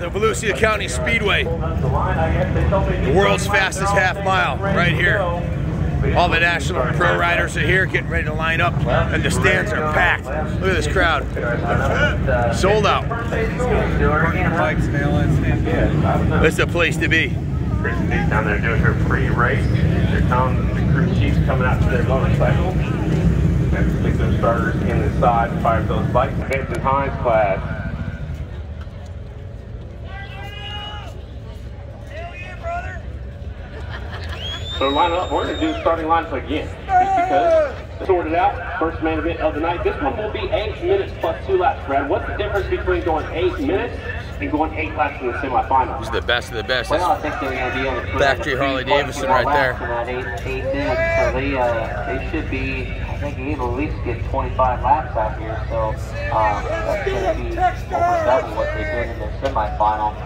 The Volusia County Speedway, the world's fastest half mile, right here. All the national pro riders are here getting ready to line up, and the stands are packed. Look at this crowd. Sold out. Is a place to be. Down there doing her pre-race. They're telling the crew chiefs coming out to their motorcycle. And stick those starters in the side, fire those bikes. Vincent Hines class. So line up, we're gonna do the starting lineup again. Just because sorted out, first main event of the night. This one will be eight minutes plus two laps, Brad. What's the difference between going eight minutes and going eight laps in the semifinal? Is the best of the best. Well, I think they're going to be able to Factory Harley Davidson right there. in that eight, eight minutes, so they uh, they should be. I think able to at least get 25 laps out here. So um, that's going to be over double what they did in their semifinal.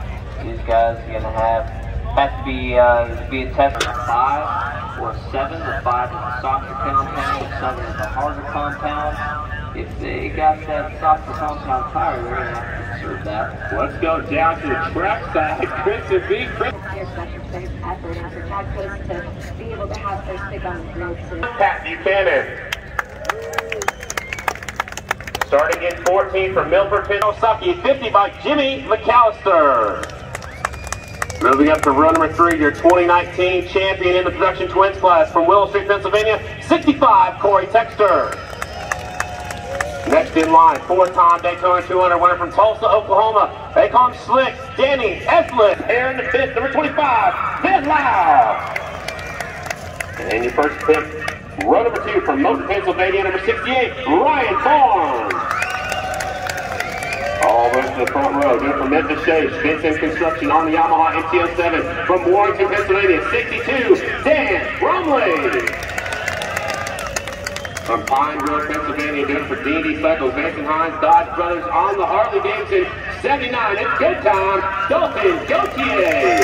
These guys are going to have have to be uh, be a test of five or seven. The five is the softer compound, the seven is the harder compound. If they got that softer compound tire, they're going to have to serve that. Let's go down to the track side. Kristen Beat Kristen. Your special place effort after to be able to have her stick on the road to Pat Buchanan. Starting in 14 from Milford, Osaki, 50 by Jimmy McAllister. Moving up to row number three, your 2019 champion in the production twins class from Willow Street, Pennsylvania, 65, Corey Texter. Next in line, four-time Daytona 200 winner from Tulsa, Oklahoma. They call him Slick, Danny Eslick. Here in the fifth, number 25, Ben Lowe. And your first pick, row number two from Moulton, Pennsylvania, number 68, Ryan Varnes. All the way to the front row, good from Memphis Chase, Vincent Construction on the Yamaha MT-07 from Warrington, Pennsylvania, 62, Dan Bromley. From Pine Grove, Pennsylvania, good for D&D Cycles, Vance and Hines, Dodge Brothers on the Harley Davidson, 79, it's good time, Dalton Gauthier.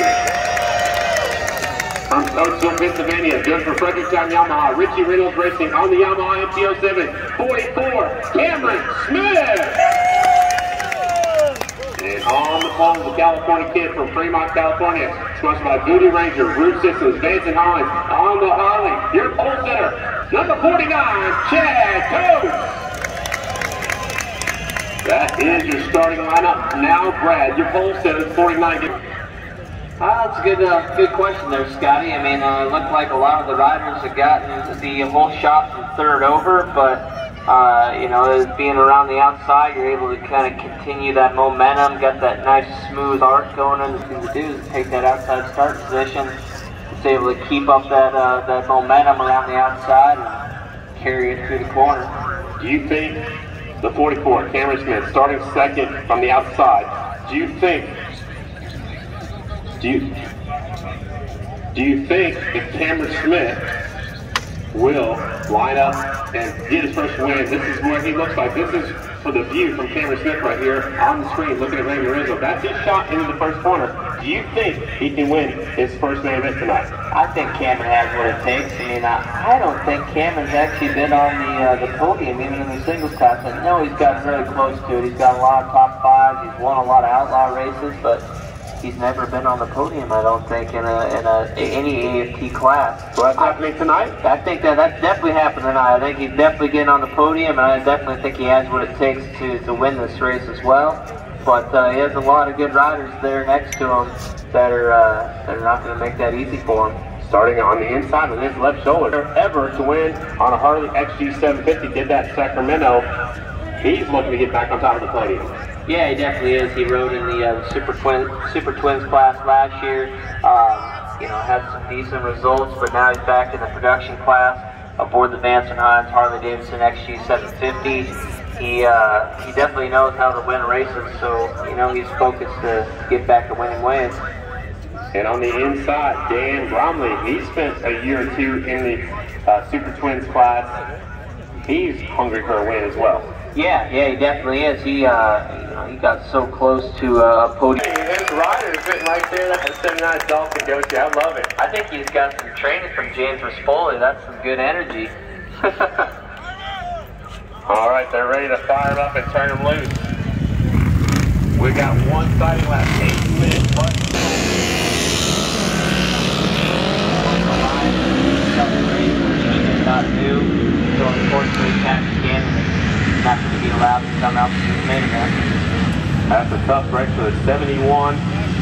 From Coatesville, Pennsylvania, good for Fredericktown Yamaha, Richie Reynolds Racing on the Yamaha MT-07, 44, Cameron Smith. And on the pole, the California kid from Fremont, California, sponsored by Voodoo Ranger, Root Systems, Vance and Hines. On the Holly, your pole center, number 49, Chad Cose. That is your starting lineup. Now, Brad, your pole center 49. Uh, that's a good, uh, good question there, Scotty. I mean, uh, it looked like a lot of the riders had gotten the whole shot from third over, but uh, you know, being around the outside, you're able to kind of continue that momentum, get that nice smooth arc going. And the thing to do is take that outside start position, it's able to keep up that uh, that momentum around the outside and carry it through the corner. Do you think the 44, Cameron Smith, starting second from the outside, do you think, do you, do you think if Cameron Smith will line up and get his first win. This is what he looks like. This is for the view from Cameron Smith right here on the screen looking at Randy Rizzo. That's his shot into the first corner. Do you think he can win his first main event tonight? I think Cameron has what it takes. I mean, I, I don't think Cameron's actually been on the uh, the podium even in the singles class. I know he's gotten really close to it. He's got a lot of top fives. He's won a lot of outlaw races, but he's never been on the podium, I don't think, in a in a any AFT class. So that's happening tonight? I think that that's definitely happening tonight. I think he's definitely getting on the podium, and I definitely think he has what it takes to, to win this race as well. But uh, he has a lot of good riders there next to him that are uh, that are not going to make that easy for him. Starting on the inside with his left shoulder, ever to win on a Harley XG 750, did that in Sacramento. He's looking to get back on top of the podium. Yeah, he definitely is. He rode in the uh, Super Twin Super Twins class last year. Um, you know, had some decent results, but now he's back in the production class aboard the Vance and Hines Harley Davidson XG 750. He uh, he definitely knows how to win races, so you know he's focused to get back to winning ways. And on the inside, Dan Bromley, he spent a year or two in the uh, Super Twins class. He's hungry for a win as well. Yeah, yeah, he definitely is. He, uh, you know, he got so close to uh, a podium. Hey, there's Ryder sitting right there. That's a 79 Dalton Gauthier. I love it. I think he's got some training from James Rispoli. That's some good energy. All right, they're ready to fire him up and turn him loose. We got one starting lap, eight minutes. But not new, so unfortunately can't scan and not to be allowed to come out to the main event. That's a tough race for the 71.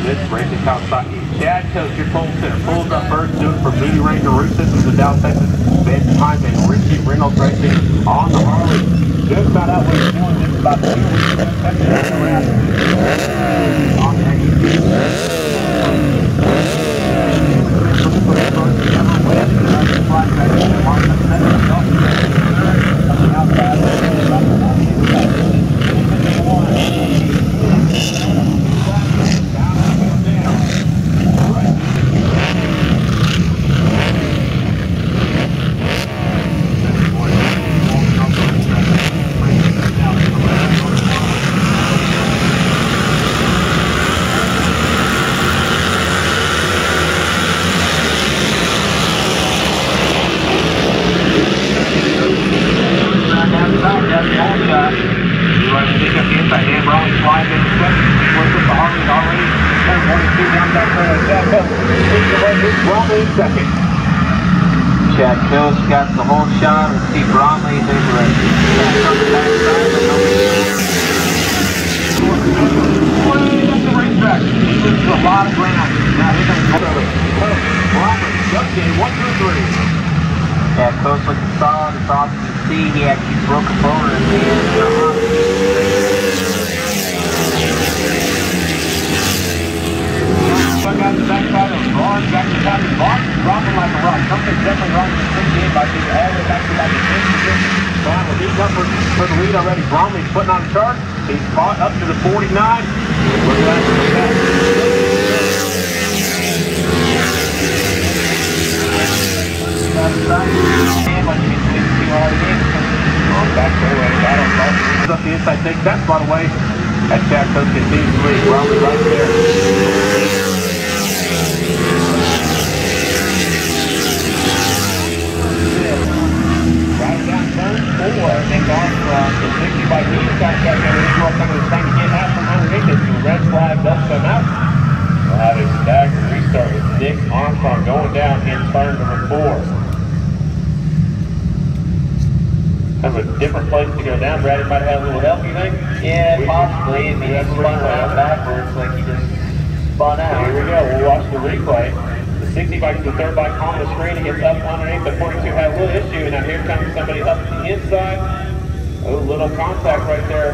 This racing Kawasaki. Chad your pole center, pulls up first, doing for Voodoo Ranger Root Systems in Dallas, Texas. Ben Time and Richie Reynolds Racing on the Harley. Just found out what he's doing just about two weeks ago. Chad Cose got the whole shot and Steve Bromley catch on the backside, nobody This is a lot of ground. Now. Yeah, Cose looking solid. It's awesome to see. He actually broke a boner at the end. Uh-huh. Stuck out the backside of the top of Braun, dropping like a rock. Something's definitely wrong with the 68 by being all the way back to like the 10 position. Braun will he's up for, for the lead already. Bromley's putting on the chart. He's caught up to the 49. Look at that for the back. Back away, battle, battle. Up the inside, takes that spot away. As Jack Cose continues to lead. Bromley right there. Right down four, and off uh, the 60 by Dean contract over this world coming trying to get out from underneath it. The red flag does come out. We'll have a staggered restart with Nick Armstrong going down in turn number four. Kind of a different place to go down. Brady might have a little help, you think? Yeah, possibly. Mean, he spun around backwards like he just spun out. Here we go. We'll watch the replay. The 60 bike, the third bike on the screen. It gets up underneath. The 42 had a little issue. Now here comes somebody up the inside. A little contact right there.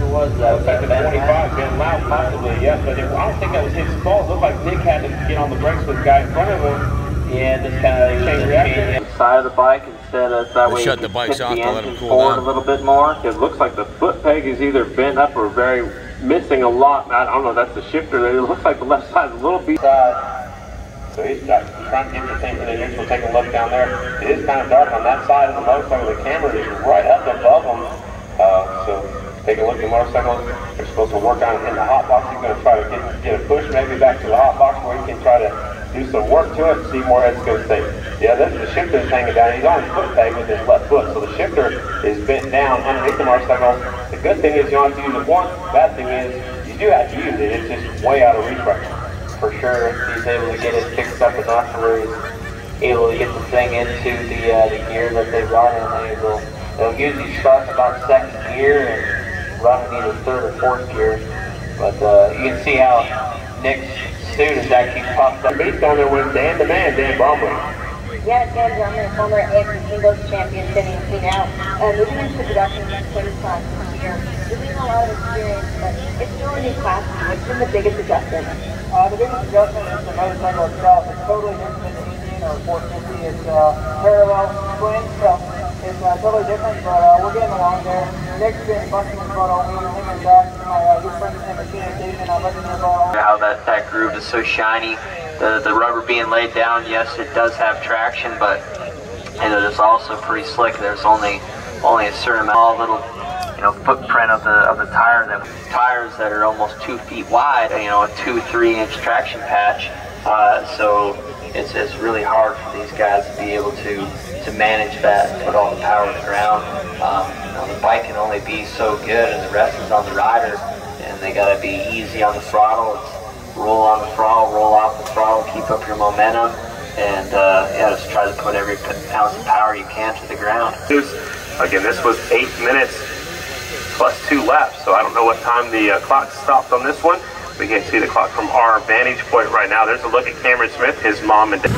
Who was that? Looks like the 25, Ben Lowe possibly, yes, but it, I don't think that was his fault. It looked like Nick had to get on the brakes with the guy in front of him. Yeah, just kind of Chain reaction? side of the bike instead of that way. shut you the can bikes tip off the to let 'em engine cool forward down. a little bit more. It looks like the foot peg is either bent up or very missing a lot. I don't know, that's the shifter. It looks like the left side is a little beat. So he's trying to get the thing for the neutral. Take a look down there. It is kind of dark on that side of the motorcycle. The camera is right up above them. Uh, so take a look at the motorcycle. They're supposed to work on it in the hot box. He's going to try to get, get a push maybe back to the hot box where he can try to do some work to it. See more heads go stay. Yeah, this the shifter is hanging down. He's on his foot peg with his left foot. So the shifter is bent down underneath the motorcycle. The good thing is you don't have to use it once. Bad thing is you do have to use it. It's just way out of reach right now. For sure, he's able to get it fixed up enough to where he's able to get the thing into the uh, the gear that they run in. They will they'll usually start about second gear and run in either third or fourth gear. But uh, you can see how Nick's suit is actually puffed up. Beast on there with Dan the Man, Dan Bromley. Yeah, Dan Drummond, former AFT singles champion, sitting in now. Uh, moving into production in 20 this year. You're getting a lot of experience, but it's still a new class. What's been the biggest adjustment? Uh, the biggest adjustment is the motorcycle itself. It's totally different than the Indian or 450. It's uh, parallel twin, so it's uh, totally different, but uh, we're getting along there. Nick's been busting his butt all week. Him and Zach, my uh, good friends in Machine Station, I'm busting their butt all how that, that groove is so shiny. The, the rubber being laid down, yes, it does have traction, but you know, it's also pretty slick. There's only only a certain amount, small little you know footprint of the of the tire that tires that are almost two feet wide. You know, a two three inch traction patch. Uh, so it's it's really hard for these guys to be able to to manage that and put all the power in the ground. Um, you know, the bike can only be so good, and the rest is on the rider and they got to be easy on the throttle. Roll on the throttle, roll off the throttle, keep up your momentum, and uh, yeah, just try to put every ounce of power you can to the ground. Again, this was eight minutes plus two laps, so I don't know what time the uh, clock stopped on this one. We can't see the clock from our vantage point right now. There's a look at Cameron Smith, his mom and dad.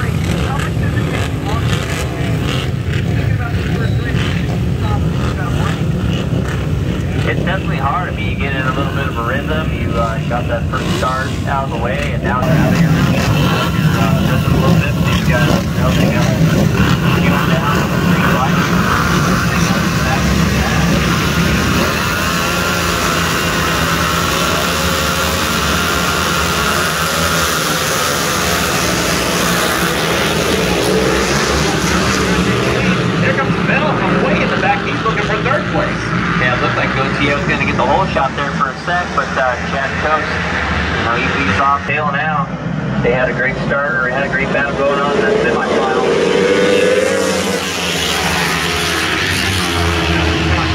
It's definitely hard. I mean, you get in a little bit of a rhythm. You uh, got that first start out of the way, and now you're out of your rhythm. Uh, just a little bit. These guys, they got you down. Here comes Bell from way in the back. He's looking for third place. Yeah, it looked like Gauthier was going to get the whole shot there for a sec, but uh, Chad Cose, you know, he, he's off tail now. They had a great start, or had a great battle going on in that semifinal.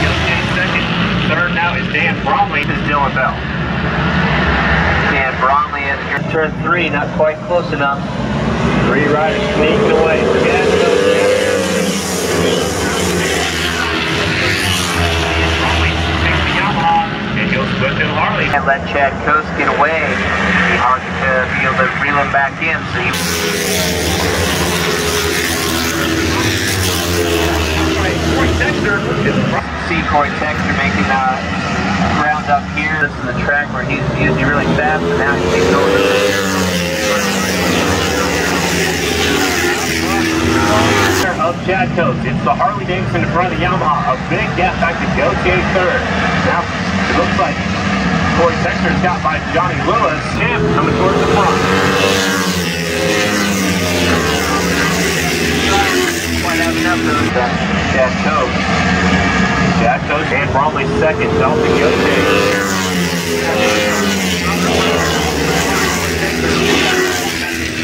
Gauthier second. Third now is Dan Bromley. This is Dylan Bell. And Bromley at turn three, not quite close enough. Three riders sneaking away. Chad and goes Swift and let Chad Cose get away. Hard to be able to reel him back in. So you Corey Texter is see Corey Texter making uh, ground up here. This is the track where he's usually really fast, and now he's over. of Chad Cose. It's the Harley Davidson in front of the Yamaha. A big gap back to Gauthier third. Now it looks like Corey Texter's got by Johnny Lewis. Champ coming towards the front. Chad Cose. Chad Cose and Bromley second. Dalton Gauthier.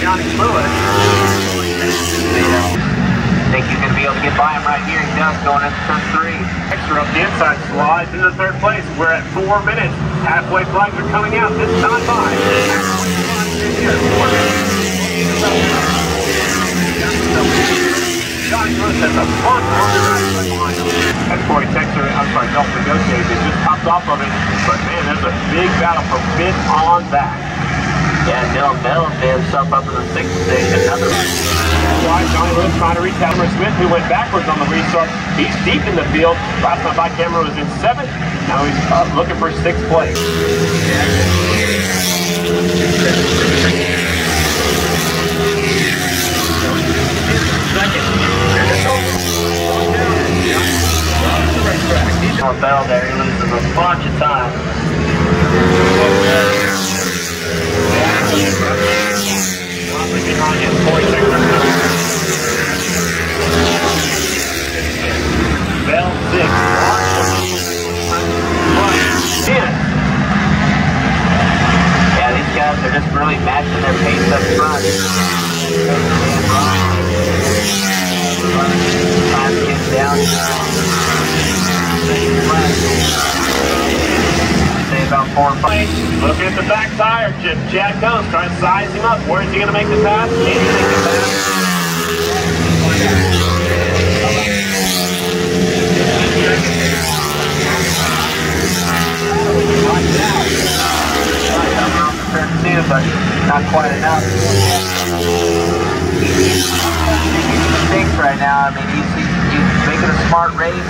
Johnny Lewis. Think you can be able to get by him right here? He does going into turn three. Texter up the inside slides into third place. We're at four minutes. Halfway flags are coming out. This Lewis has a front him. That's Corey Texter, I'm sorry, Dalton Gauthier. They just popped off of it. But man, there's a big battle for fifth on back. Yeah, Dylan Bell made himself up in the sixth position. Another Wide, Johnny Lewis trying to reach Cameron Smith, who went backwards on the restart. He's deep in the field. Last time by Cameron was in seventh. Now he's up looking for sixth place. Dylan Bell there, he loses a bunch of time. Bromley behind him, Corey Texter. Bell six. Ten. Yeah, these guys are just really matching their pace up front. Time getting down. Say about four five. Looking at the back tire, Ch- Chad Cose trying to size him up. Where is he going to make the pass? Can he make the pass? But not quite enough. Mistakes right now. I mean, he's, he's making a smart race,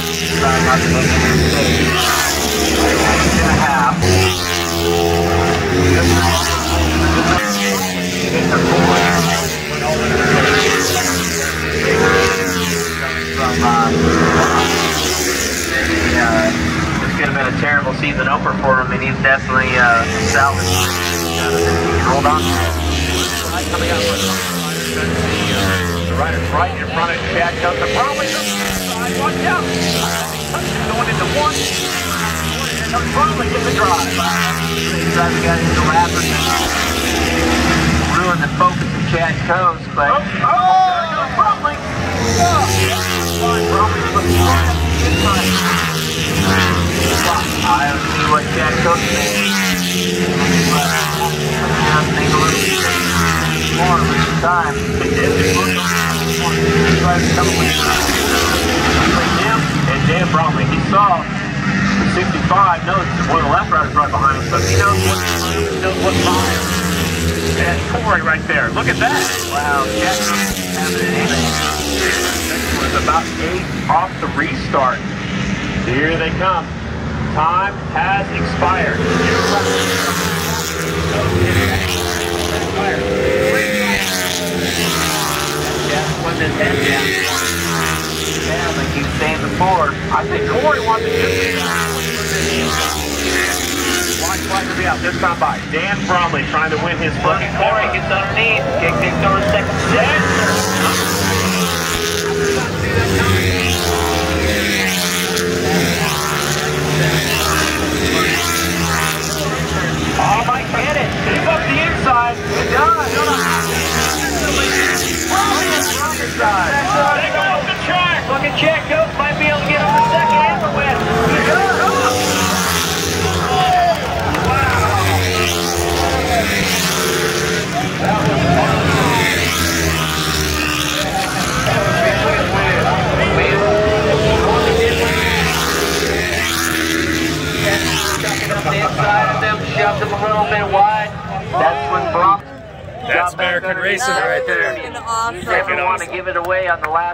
you not to make any mistakes. Inch and a. Uh, uh, this could have been a terrible season opener for him, and he's definitely salvaged. hold on. Coming up with the rider's right in front of Chad. Probably the side. Watch out. Going into one. In the drive. Into rappers and ruin the focus of Chad Oh, Bromley. Bromley's looking right up the inside. I don't see what Chad time. Dan Bromley. He saw the 65 knows one of the left riders right behind him, so he knows what he knows what behind. And Corey right there. Look at that. Wow, is having It was about eight off the restart. Here they come. Time has expired. Chad putting his head down. Yeah, like were saying before. I think Corey wants to just Watch Flight be out this time by. Dan Bromley trying to win his first. Corey gets underneath, kick kicked over second set.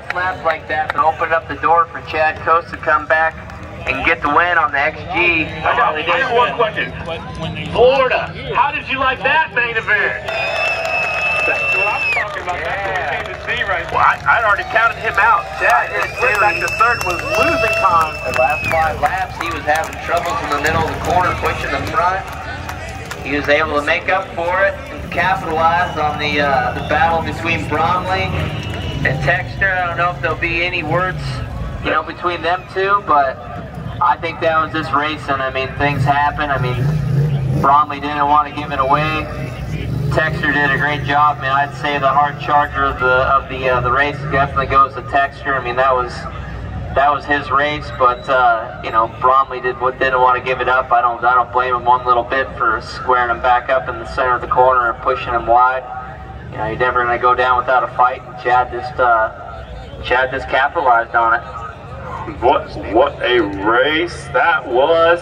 On the last lap like that and open up the door for Chad Cose to come back and get the win on the XG. I got, I got one question. Florida, how did you like that main event? That's what I'm talking about. That's what we came to see right Well, I, I'd already counted him out. Chad did went too. back to third was losing time. The last five laps, he was having troubles in the middle of the corner, pushing the front. He was able to make up for it and capitalize on the uh, the battle between Bromley and Texter. I don't know if there'll be any words, you know, between them two, but I think that was just racing. I mean, things happen. I mean, Bromley didn't want to give it away. Texter did a great job. I mean, I'd say the hard charger of the of the uh, the race definitely goes to Texter. I mean, that was that was his race, but uh, you know Bromley did what didn't want to give it up. I don't I don't blame him one little bit for squaring him back up in the center of the corner and pushing him wide. You know, you're never going to go down without a fight, and Chad just uh, Chad just capitalized on it. What what a race that was!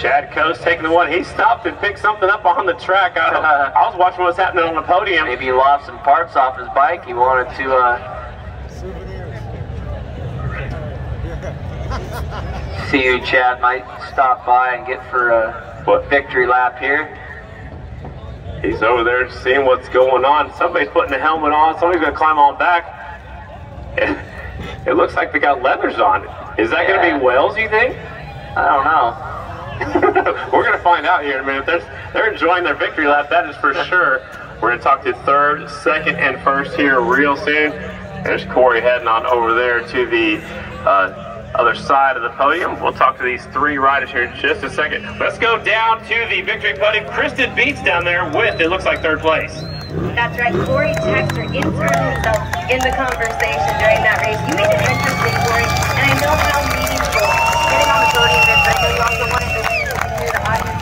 Chad Cose taking the one. He stopped and picked something up on the track. I, I was watching what was happening on the podium. Maybe he lost some parts off his bike. He wanted to. Uh, see you, Chad might stop by and get for a What? victory lap here. He's over there seeing what's going on. Somebody's putting a helmet on. Somebody's gonna climb on back. It, it looks like they got leathers on. Is that Yeah. gonna be Wells? You think? I don't know. We're gonna find out here in a minute. There's, they're enjoying their victory lap. That is for sure. We're gonna talk to third, second, and first here real soon. There's Corey heading on over there to the uh, other side of the podium. We'll talk to these three riders here in just a second. Let's go down to the victory podium. Kristen Beat's down there with it looks like third place. That's right. Corey Texter inserted himself in the conversation during that race. You made it interesting, Corey, and I know how meaningful getting on the podium is. I know you also wanted to hear the audience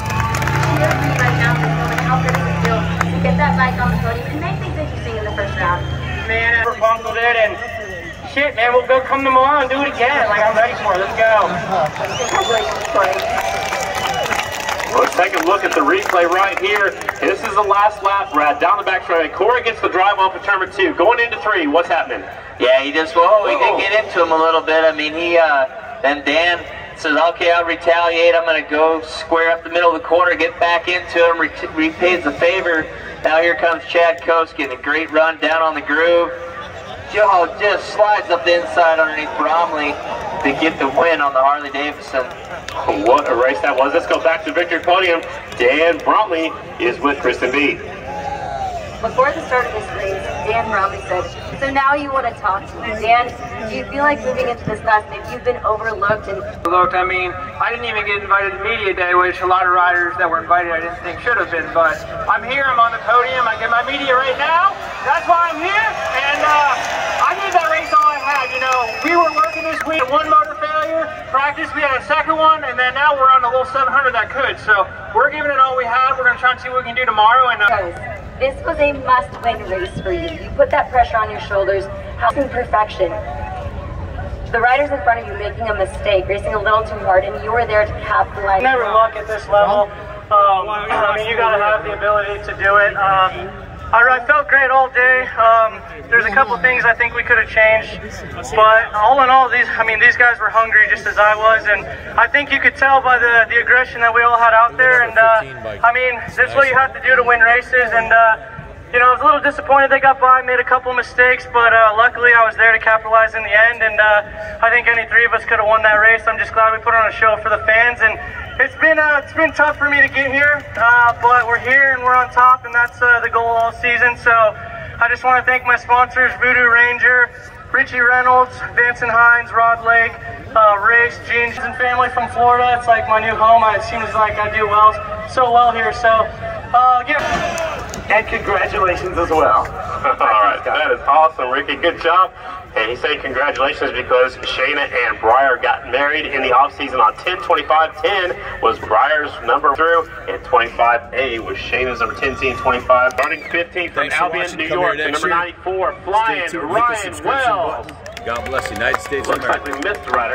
cheer for you right now in this moment. How good does it feel to get that bike on the podium and make things interesting in the first round? Man, I bungled it and shit, man, we'll go come to Milan do it again. Like, I'm ready for it. Let's go. Let's take a look at the replay right here. This is the last lap, Brad. Down the back straight. Corey gets the drive off for turn two. Going into three, what's happening? Yeah, he just well, we did get into him a little bit. I mean, he uh, then Dan says, "Okay, I'll retaliate. I'm going to go square up the middle of the corner, get back into him, re- repays the favor." Now here comes Chad Cose getting a great run down on the groove. Joe just slides up the inside underneath Bromley to get the win on the Harley Davidson. What a race that was. Let's go back to victory podium. Dan Bromley is with Kristen Beat Before the start of this race, Dan Bromley said, so now you want to talk to me. Dan, do you feel like moving into this class, maybe you've been overlooked and Look, I mean, I didn't even get invited to media day, which a lot of riders that were invited I didn't think should have been. But I'm here, I'm on the podium, I get my media right now. That's why I'm here, and uh, I gave that race all I had. You know, we were working this week, one motor failure, practice, we had a second one, and then now we're on the little 700 that could. So we're giving it all we have. We're gonna try and see what we can do tomorrow. And uh, This was a must-win race for you. You put that pressure on your shoulders. How in perfection? The riders in front of you making a mistake, racing a little too hard, and you were there to capitalize. never luck at this level. Um, I mean, you got to have the ability to do it. Um, I, I felt great all day. Um, there's a couple things I think we could have changed, but all in all, these I mean, these guys were hungry just as I was, and I think you could tell by the the aggression that we all had out there. And uh, I mean, that's what you have to do to win races, and. Uh, you know, I was a little disappointed they got by, made a couple mistakes, but uh, luckily I was there to capitalize in the end, and uh, I think any three of us could have won that race. I'm just glad we put on a show for the fans, and it's been uh, it's been tough for me to get here, uh, but we're here and we're on top, and that's uh, the goal all season. So I just want to thank my sponsors, Voodoo Ranger, Richie Reynolds, Vance and Hines, Rod Lake, uh, Race, Jeans, and family from Florida. It's like my new home. It seems like I do well, so well here. So, uh, give. And congratulations as well. All right, that is awesome, Ricky. Good job. And he said congratulations because Shayna and Briar got married in the offseason on 10 25 10 was Briar's number through, and 25A was Shayna's number 10, 10, 25. Starting 15 from Thanks Albion. New Come York, here to number 94, Stay flying tuned. Hit the Ryan Wells. God bless the United States of Looks like America. we missed the rider.